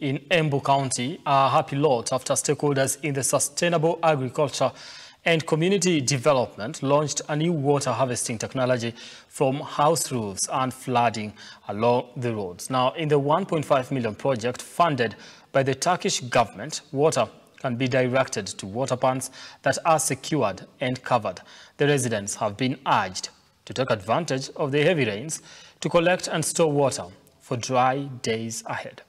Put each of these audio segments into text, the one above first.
In Embu County are happy lot after stakeholders in the sustainable agriculture and community development launched a new water harvesting technology from house roofs and flooding along the roads. Now, in the 1.5 million project funded by the Turkish government, water can be directed to water ponds that are secured and covered. The residents have been urged to take advantage of the heavy rains to collect and store water for dry days ahead.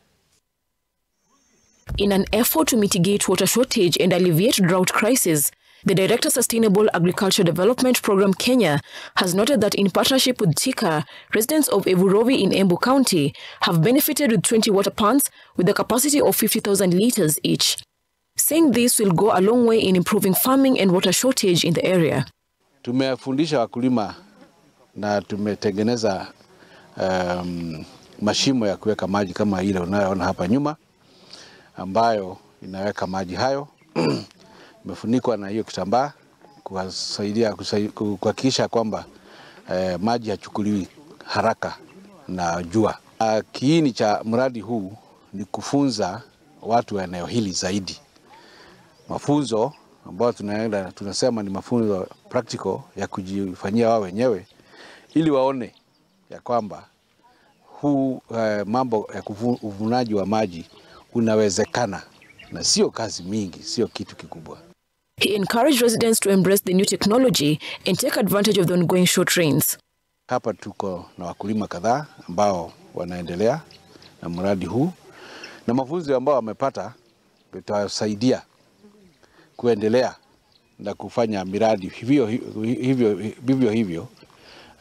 In an effort to mitigate water shortage and alleviate drought crisis, the Director Sustainable Agriculture Development Program Kenya has noted that in partnership with TIKA, residents of Evurovi in Embu County have benefited with 20 water ponds with a capacity of 50,000 liters each. Saying this will go a long way in improving farming and water shortage in the area. Tumefundisha wakulima na tumetengeneza um, mashimo ya kuweka maji kama ile unayoona hapa nyuma ambayo inaweka maji hayo imefunikwa na hiyo kitambaa kuwasaidia kuhakikisha kwamba eh, maji hachukuliwi haraka na jua. Uh, kiini cha mradi huu ni kufunza watu wa eneo hili zaidi mafunzo ambayo tunaenda tunasema ni mafunzo practical ya kujifanyia wao wenyewe ili waone ya kwamba huu eh, mambo ya uvunaji wa maji unawezekana na sio kazi mingi, sio kitu kikubwa. He encouraged residents to embrace the new technology and take advantage of the ongoing short rains. Hapa tuko na wakulima kadhaa ambao wanaendelea na mradi huu na mafunzo ambao wamepata vitawasaidia kuendelea na kufanya miradi hivyo hivyo, hivyo, hivyo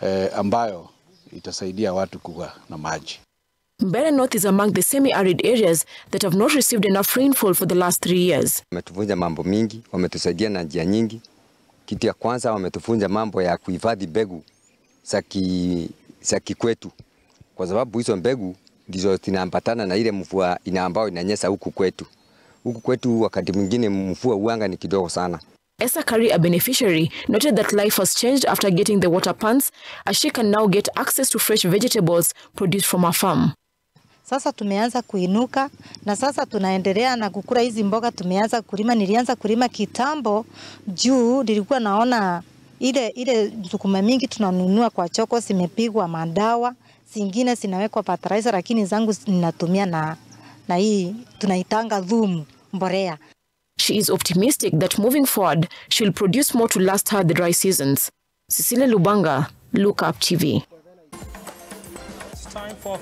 eh, ambayo itasaidia watu kuwa na maji. Mbeere North is among the semi-arid areas that have not received enough rainfall for the last three years. Wametufunza mambo mingi, wametusaidia na njia nyingi. Kitu ya kwanza wametufunza mambo ya kuhifadhi mbegu za kikwetu, kwa sababu hizo mbegu ndizo zinaambatana na ile mvua ina ambayo inanyesha huku kwetu. Huku kwetu wakati mwingine mvua uanga ni kidogo sana. Esa Kari, a beneficiary, noted that life has changed after getting the water pans as she can now get access to fresh vegetables produced from her farm. Sasa tumeanza kuinuka na sasa tunaendelea na kukula hizi mboga. Tumeanza kulima, nilianza kulima kitambo juu nilikuwa naona ile ile sukuma mingi tunanunua kwa choko zimepigwa madawa, zingine zinawekwa fertilizer, lakini zangu ninatumia na, na hii tunaitanga dhumu mborea. She is optimistic that moving forward she'll produce more to last her the dry seasons. Cecilia Lubanga, Look Up TV. It's time for